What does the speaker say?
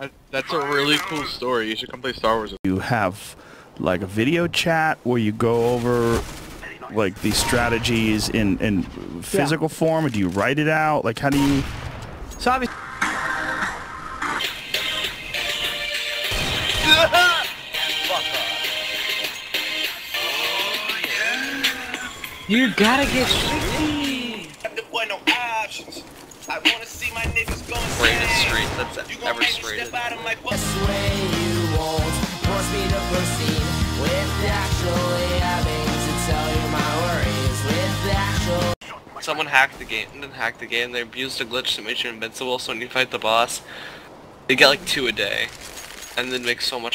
That- That's a really cool story. You should come play Star Wars. You have like a video chat where you go over like these strategies in in physical form, or do you write it out? Like how do you? So obviously, you gotta get tricky. The boy no options. I wanna see my niggas going Greatest street that's You gon' ever make step out of my bus. way you won't force me to proceed with actually having to tell you my worries with actual Someone hacked the game, didn't hack the game, they abused a glitch to make you invincible, so when you fight the boss, you get like two a day. And then make so much